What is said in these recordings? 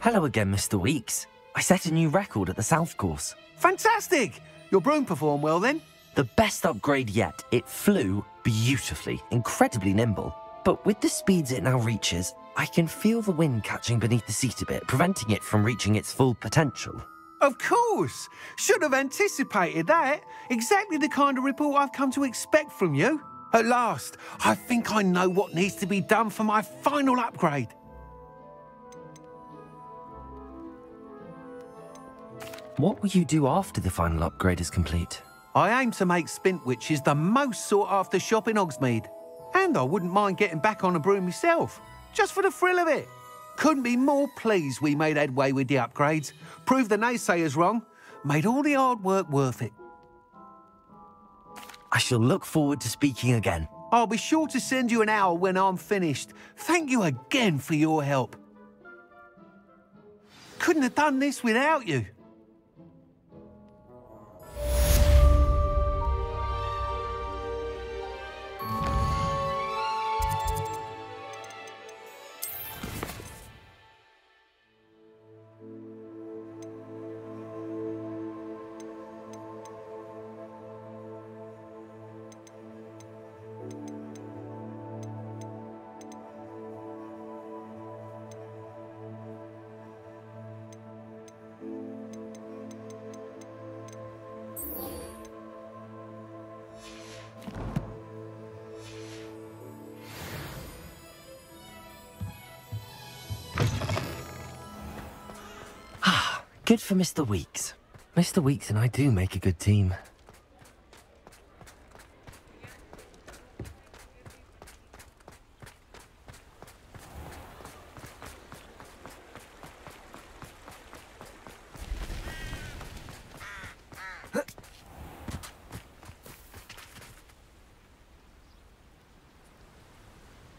Hello again, Mr. Weekes. I set a new record at the South Course. Fantastic! Your broom performed well then? The best upgrade yet. It flew beautifully, incredibly nimble. But with the speeds it now reaches, I can feel the wind catching beneath the seat a bit, preventing it from reaching its full potential. Of course! Should have anticipated that. Exactly the kind of report I've come to expect from you. At last, I think I know what needs to be done for my final upgrade. What will you do after the final upgrade is complete? I aim to make Spintwitches the most sought after shop in Hogsmeade. And I wouldn't mind getting back on a broom myself, just for the thrill of it. Couldn't be more pleased we made headway with the upgrades, proved the naysayers wrong, made all the hard work worth it. I shall look forward to speaking again. I'll be sure to send you an hour when I'm finished. Thank you again for your help. Couldn't have done this without you. For Mr. Weekes. Mr. Weekes and I do make a good team.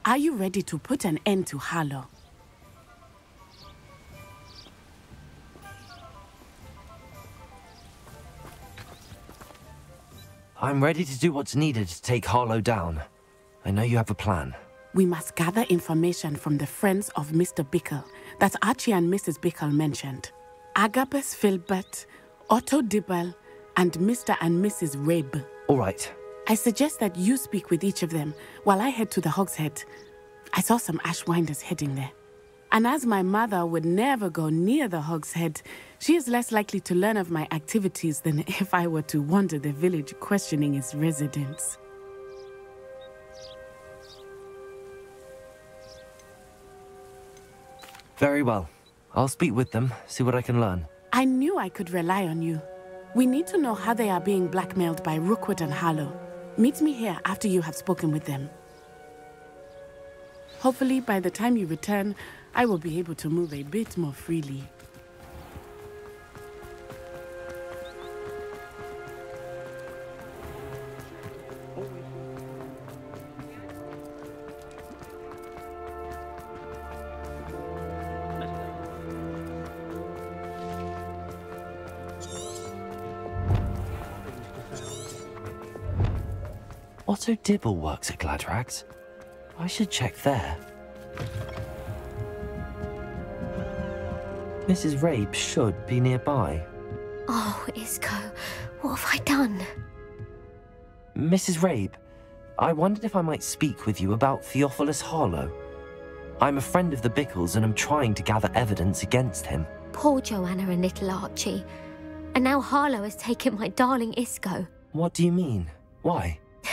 Are you ready to put an end to Harlow? I'm ready to do what's needed to take Harlow down. I know you have a plan. We must gather information from the friends of Mr. Bickle that Archie and Mrs. Bickle mentioned. Agabus Filbert, Otto Dibble, and Mr. and Mrs. Rabe. All right. I suggest that you speak with each of them while I head to the Hogshead. I saw some Ashwinders heading there. And as my mother would never go near the Hogshead, she is less likely to learn of my activities than if I were to wander the village questioning its residents. Very well. I'll speak with them, see what I can learn. I knew I could rely on you. We need to know how they are being blackmailed by Rookwood and Harlow. Meet me here after you have spoken with them. Hopefully, by the time you return, I will be able to move a bit more freely. Otto Dibble works at Gladrags. I should check there. Mrs. Rabe should be nearby. Oh, Isco, what have I done? Mrs. Rabe, I wondered if I might speak with you about Theophilus Harlow. I'm a friend of the Bickles and I'm trying to gather evidence against him. Poor Joanna and little Archie. And now Harlow has taken my darling Isco. What do you mean? Why?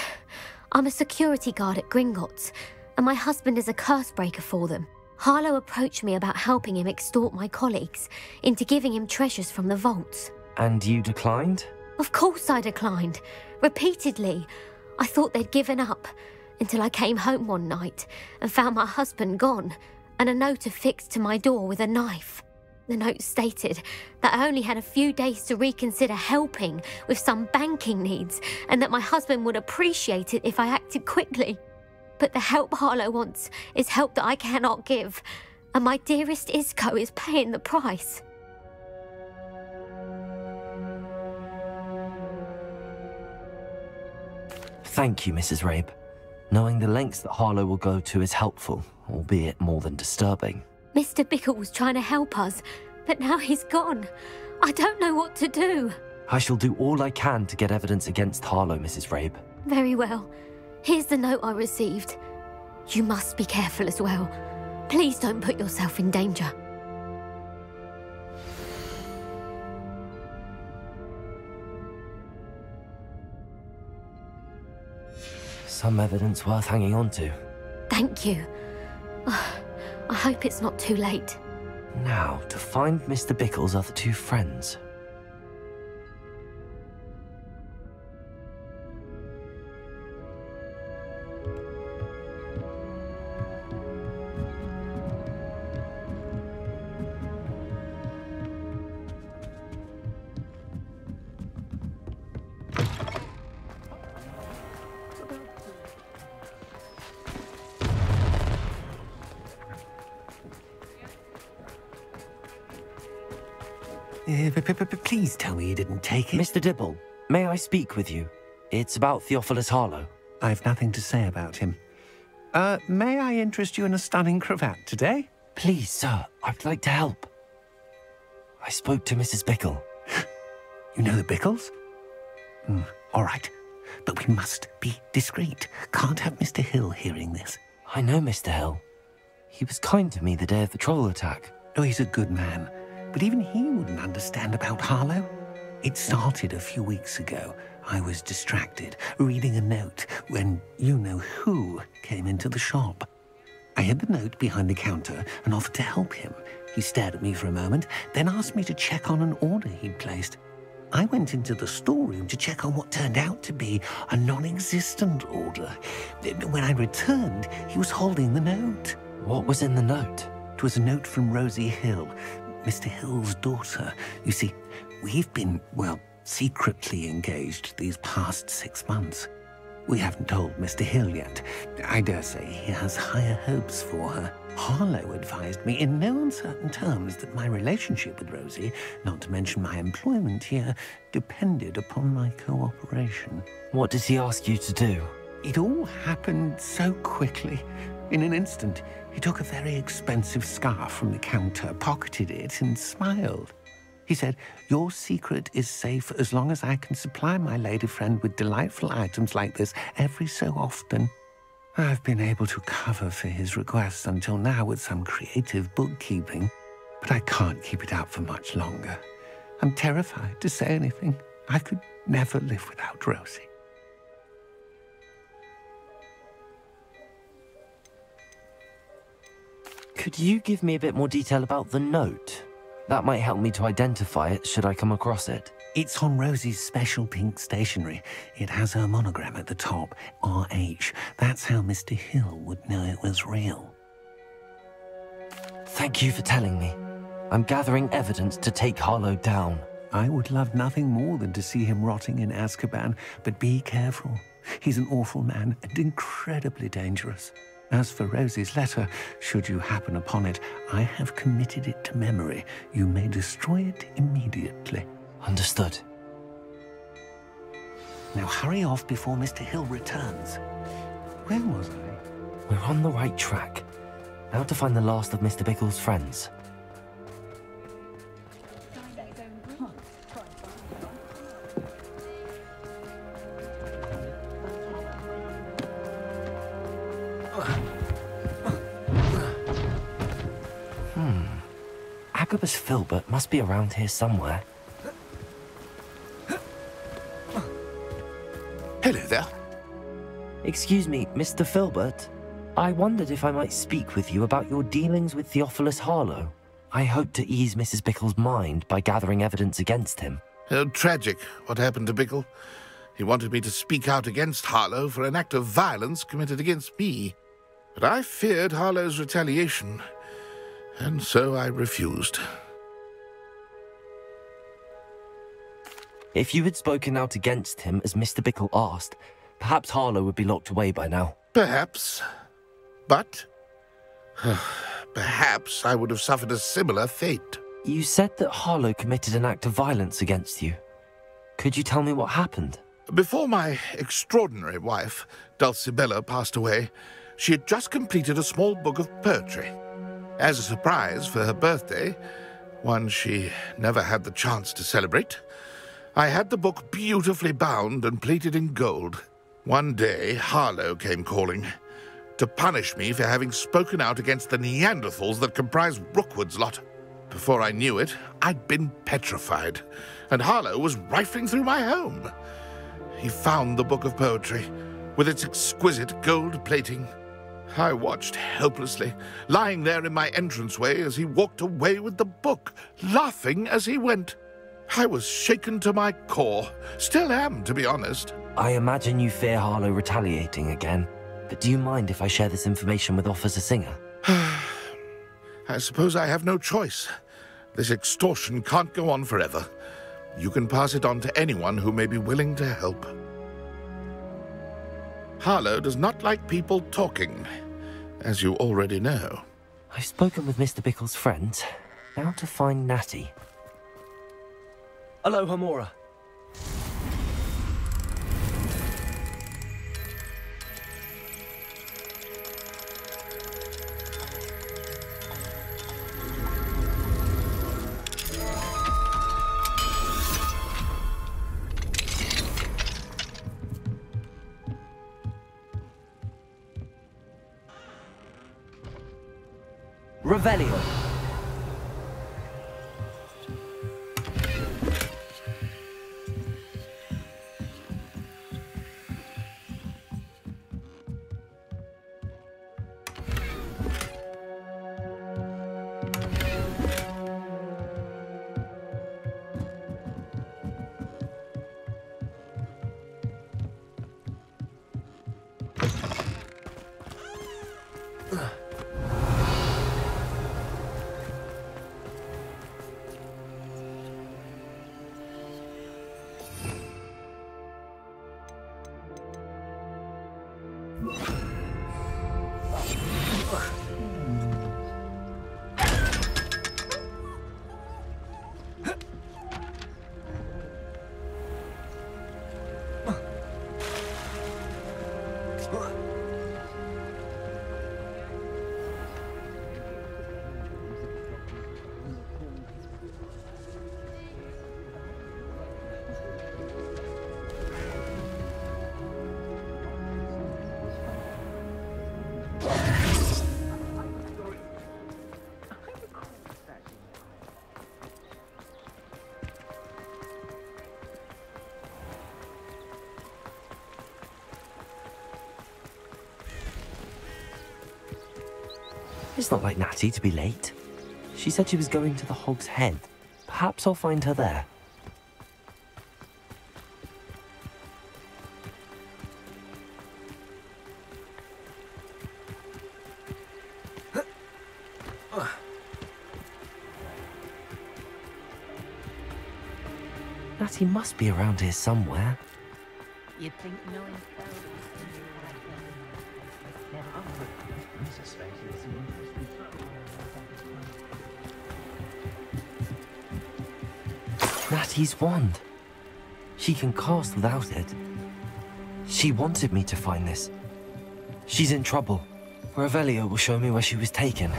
I'm a security guard at Gringotts, and my husband is a curse breaker for them. Harlow approached me about helping him extort my colleagues into giving him treasures from the vaults. And you declined? Of course I declined. Repeatedly. I thought they'd given up until I came home one night and found my husband gone and a note affixed to my door with a knife. The note stated that I only had a few days to reconsider helping with some banking needs and that my husband would appreciate it if I acted quickly. But the help Harlow wants is help that I cannot give, and my dearest Isco is paying the price. Thank you, Mrs. Rabe. Knowing the lengths that Harlow will go to is helpful, albeit more than disturbing. Mr. Bickle was trying to help us, but now he's gone. I don't know what to do. I shall do all I can to get evidence against Harlow, Mrs. Rabe. Very well. Here's the note I received. You must be careful as well. Please don't put yourself in danger. Some evidence worth hanging on to. Thank you. I hope it's not too late. Now, to find Mr. Bickle's other two friends. Tell me you didn't take it. Mr. Dibble, may I speak with you? It's about Theophilus Harlow. I've nothing to say about him. Uh, may I interest you in a stunning cravat today? Please, sir, I'd like to help. I spoke to Mrs. Bickle. You know the Bickles? Hmm, all right. But we must be discreet. Can't have Mr. Hill hearing this. I know Mr. Hill. He was kind to me the day of the troll attack. Oh, he's a good man. But even he wouldn't understand about Harlow. It started a few weeks ago. I was distracted, reading a note, when you know who came into the shop. I hid the note behind the counter and offered to help him. He stared at me for a moment, then asked me to check on an order he'd placed. I went into the storeroom to check on what turned out to be a non existent order. When I returned, he was holding the note. What was in the note? It was a note from Rosie Hill, Mr. Hill's daughter. You see, we've been, well, secretly engaged these past six months. We haven't told Mr. Hill yet. I dare say he has higher hopes for her. Harlow advised me in no uncertain terms that my relationship with Rosie, not to mention my employment here, depended upon my cooperation. What did he ask you to do? It all happened so quickly. In an instant, he took a very expensive scarf from the counter, pocketed it, and smiled. He said, Your secret is safe as long as I can supply my lady friend with delightful items like this every so often. I've been able to cover for his requests until now with some creative bookkeeping, but I can't keep it up for much longer. I'm terrified to say anything. I could never live without Rosie. Could you give me a bit more detail about the note? That might help me to identify it should I come across it. It's on Rosie's special pink stationery. It has her monogram at the top, RH. That's how Mr. Hill would know it was real. Thank you for telling me. I'm gathering evidence to take Harlow down. I would love nothing more than to see him rotting in Azkaban, but be careful. He's an awful man and incredibly dangerous. As for Rosie's letter, should you happen upon it, I have committed it to memory. You may destroy it immediately. Understood. Now hurry off before Mr. Hill returns. Where was I? We're on the right track. Now to find the last of Mr. Bickle's friends. Filbert must be around here somewhere. Hello there. Excuse me, Mr. Filbert. I wondered if I might speak with you about your dealings with Theophilus Harlow. I hope to ease Mrs. Bickle's mind by gathering evidence against him. Oh, tragic what happened to Bickle. He wanted me to speak out against Harlow for an act of violence committed against me. But I feared Harlow's retaliation, and so I refused. If you had spoken out against him as Mr. Bickle asked, perhaps Harlow would be locked away by now. Perhaps. But perhaps I would have suffered a similar fate. You said that Harlow committed an act of violence against you. Could you tell me what happened? Before my extraordinary wife, Dulcibella, passed away, she had just completed a small book of poetry. As a surprise for her birthday, one she never had the chance to celebrate, I had the book beautifully bound and plated in gold. One day, Harlow came calling to punish me for having spoken out against the Neanderthals that comprise Rookwood's lot. Before I knew it, I'd been petrified, and Harlow was rifling through my home. He found the book of poetry, with its exquisite gold plating. I watched helplessly, lying there in my entranceway as he walked away with the book, laughing as he went. I was shaken to my core. Still am, to be honest. I imagine you fear Harlow retaliating again. But do you mind if I share this information with Officer Singer? I suppose I have no choice. This extortion can't go on forever. You can pass it on to anyone who may be willing to help. Harlow does not like people talking, as you already know. I've spoken with Mr. Bickle's friends. Now to find Natty. Hello, Hamura. Revelio. It's not like Natty to be late. She said she was going to the Hog's Head. Perhaps I'll find her there. Natty must be around here somewhere. You'd think knowing Natty's wand. She can cast without it. She wanted me to find this. She's in trouble. Revelio will show me where she was taken.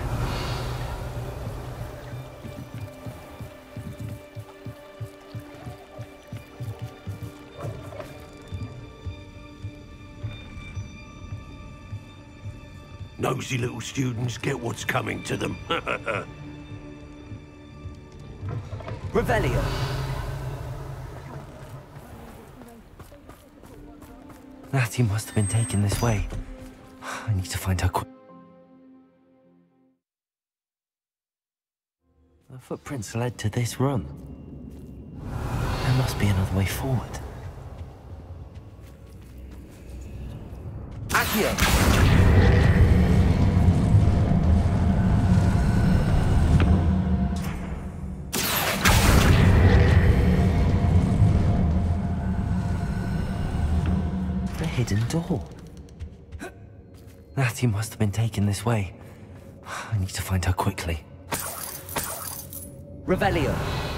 Nosy little students get what's coming to them. Revelio! Natty must have been taken this way. I need to find her quick. The footprints led to this room. There must be another way forward. Accio! Hidden door. Natty must have been taken this way. I need to find her quickly. Revelio.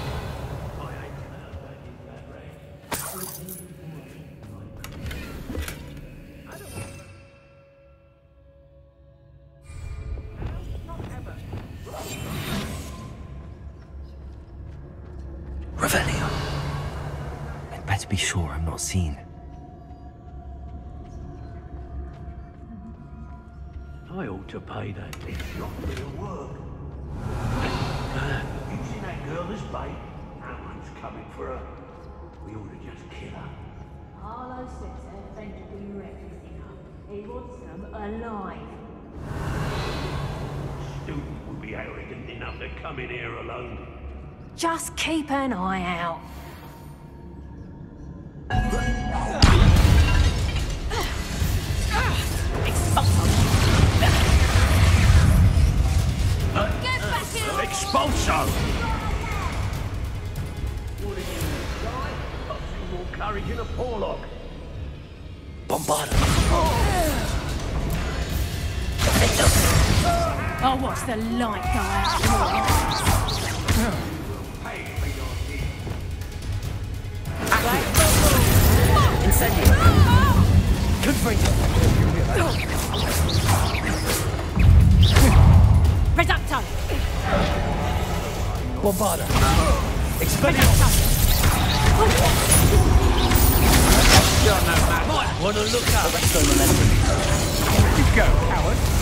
Alive. Student would be arrogant enough to come in here alone. Just keep an eye out. Expulso! What are you, guy? Got more courage in a porlock. I'll the light go out. Incendio. Confringo. Reducto! Bombarda. Expelliarmus. Might want to look up. Arresto momentum. You go, coward.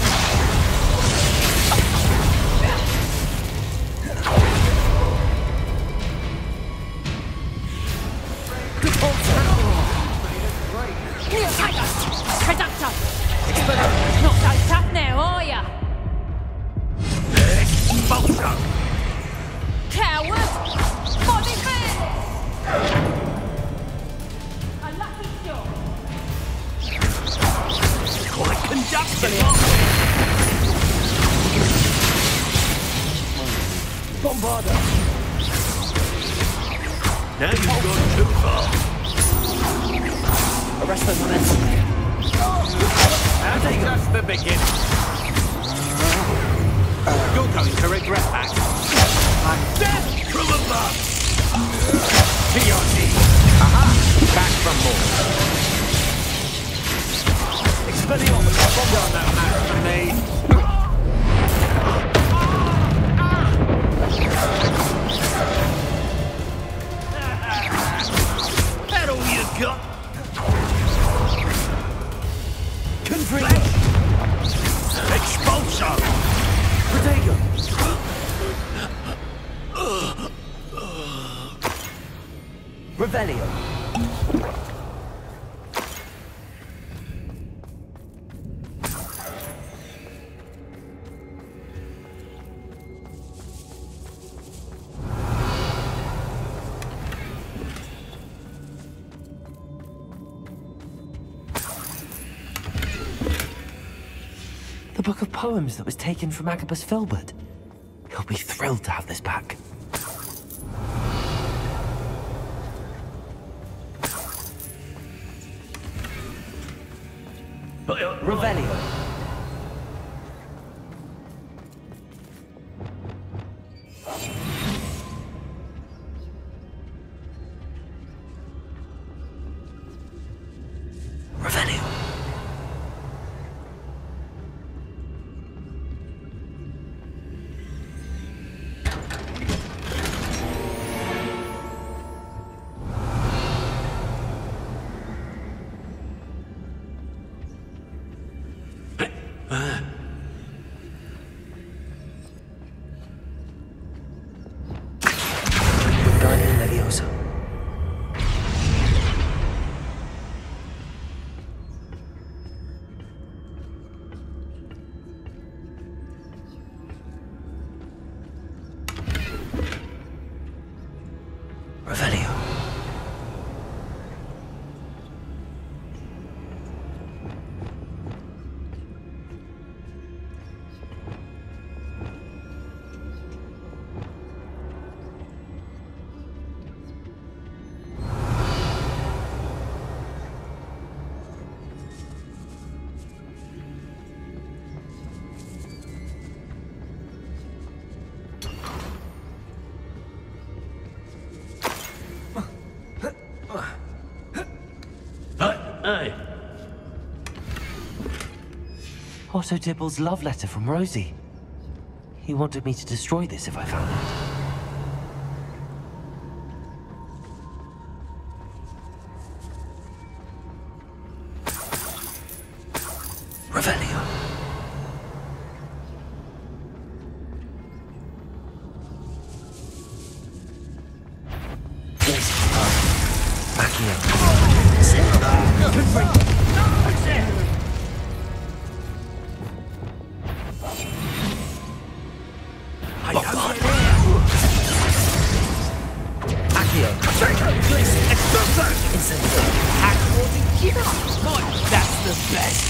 Poems that was taken from Agabus Filbert. He'll be thrilled to have this back. Hey, Otto Dibble's love letter from Rosie. He wanted me to destroy this if I found it.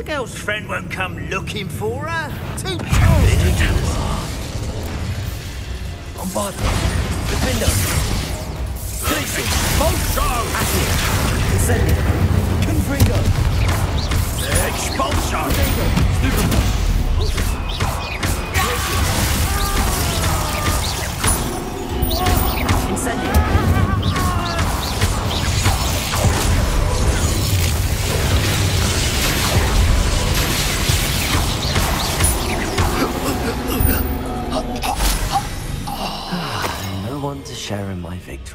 The girl's friend won't come looking for her. Too tough. Bombarda. Defendo. Expulso! Incendio. Confringo. Expulso! Incendio. no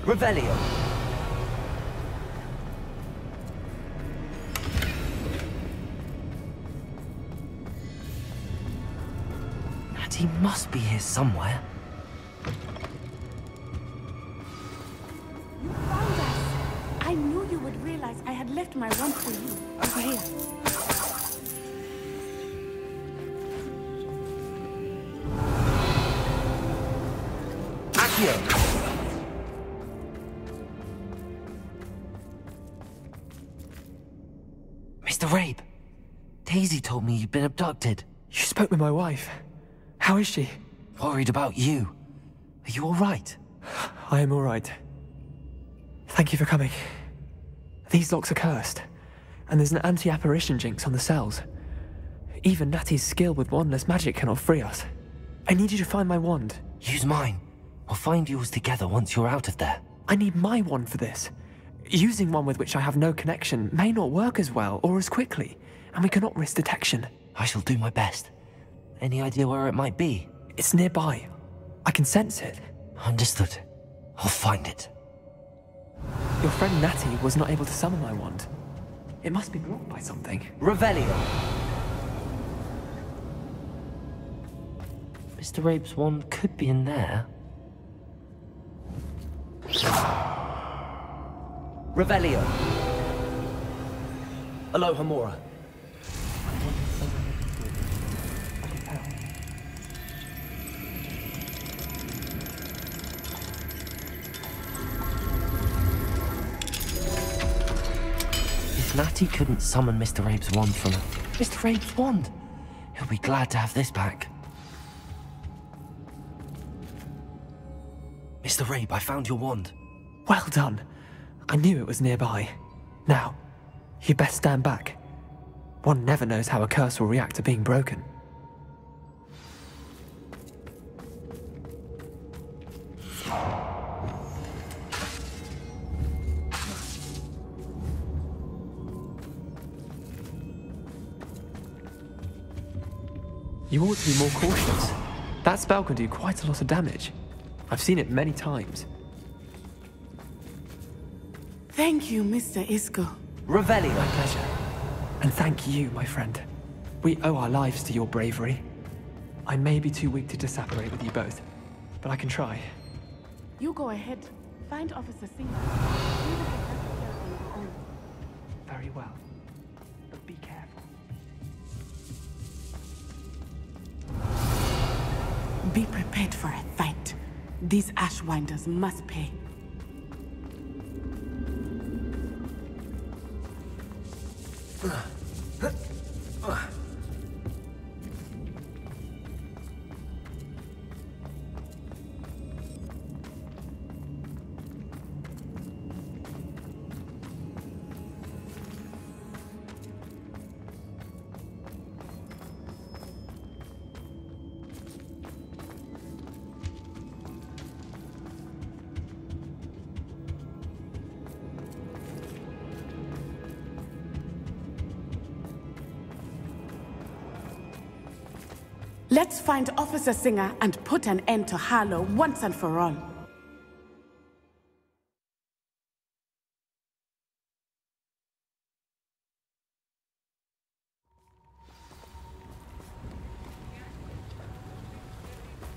Revelio. Natty must be here somewhere. Abducted. You spoke with my wife. How is she? Worried about you. Are you all right? I am all right. Thank you for coming. These locks are cursed, and there's an anti-apparition jinx on the cells. Even Natty's skill with wandless magic cannot free us. I need you to find my wand. Use mine. We'll find yours together once you're out of there. I need my wand for this. Using one with which I have no connection may not work as well or as quickly, and we cannot risk detection. I shall do my best. Any idea where it might be? It's nearby. I can sense it. Understood. I'll find it. Your friend Natty was not able to summon my wand. It must be blocked by something. Revelio. Mr. Rabe's wand could be in there. Revelio. Aloha Natty couldn't summon Mr. Rabe's wand from Mr. Rabe's wand, he'll be glad to have this back. Mr. Rabe, I found your wand. Well done. I knew it was nearby. Now, you best stand back. One never knows how a curse will react to being broken. You ought to be more cautious. That spell can do quite a lot of damage. I've seen it many times. Thank you, Mr. Isco. Ravelli, My pleasure. And thank you, my friend. We owe our lives to your bravery. I may be too weak to disapparate with you both, but I can try. You go ahead. Find Officer Singer. Paid for a fight. These Ashwinders must pay. Find Officer Singer and put an end to Harlow once and for all.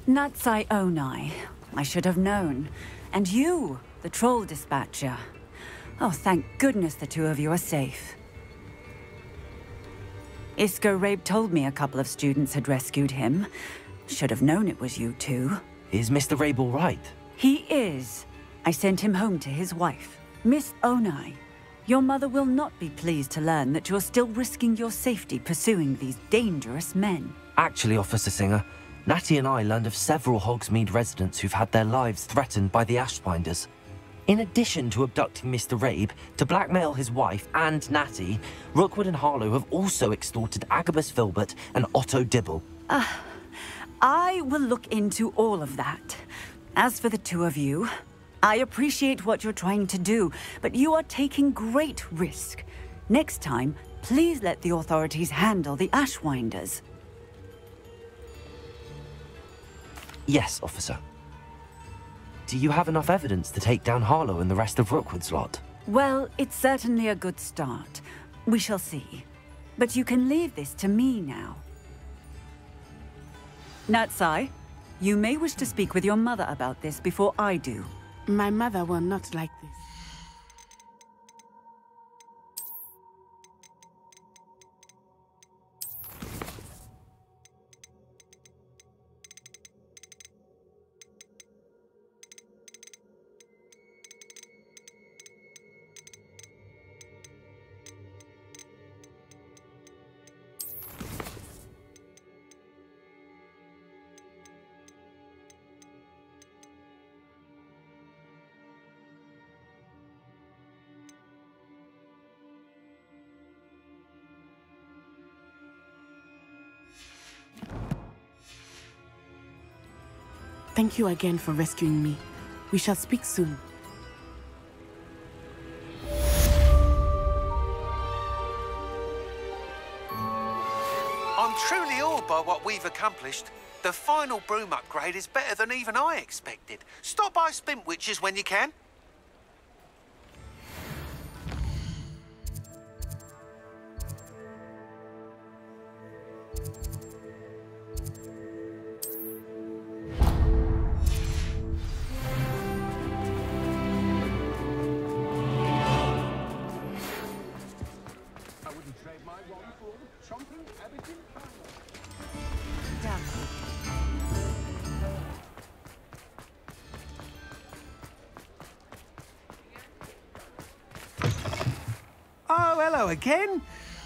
Natsai Onai. I should have known. And you, the troll dispatcher. Oh, thank goodness the two of you are safe. Isco Rabe told me a couple of students had rescued him. Should have known it was you two. Is Mr. Rabe all right? He is. I sent him home to his wife, Miss Onai. Your mother will not be pleased to learn that you're still risking your safety pursuing these dangerous men. Actually, Officer Singer, Natty and I learned of several Hogsmeade residents who've had their lives threatened by the Ashwinders. In addition to abducting Mr. Rabe to blackmail his wife and Natty, Rookwood and Harlow have also extorted Agabus Filbert and Otto Dibble. Uh, I will look into all of that. As for the two of you, I appreciate what you're trying to do, but you are taking great risk. Next time, please let the authorities handle the Ashwinders. Yes, officer. Do you have enough evidence to take down Harlow and the rest of Rookwood's lot? Well, it's certainly a good start. We shall see. But you can leave this to me now. Natsai, you may wish to speak with your mother about this before I do. My mother will not like this. Thank you again for rescuing me. We shall speak soon. I'm truly awed by what we've accomplished. The final broom upgrade is better than even I expected. Stop by Spintwitches when you can.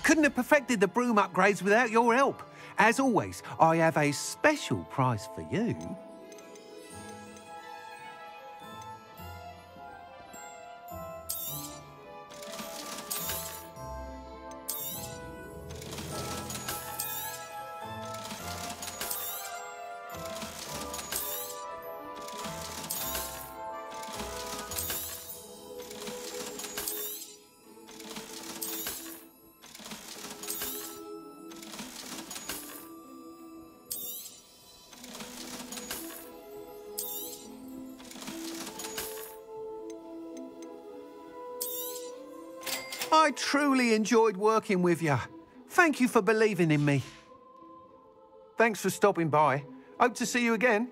Couldn't have perfected the broom upgrades without your help. As always, I have a special prize for you. Truly enjoyed working with you. Thank you for believing in me. Thanks for stopping by. Hope to see you again.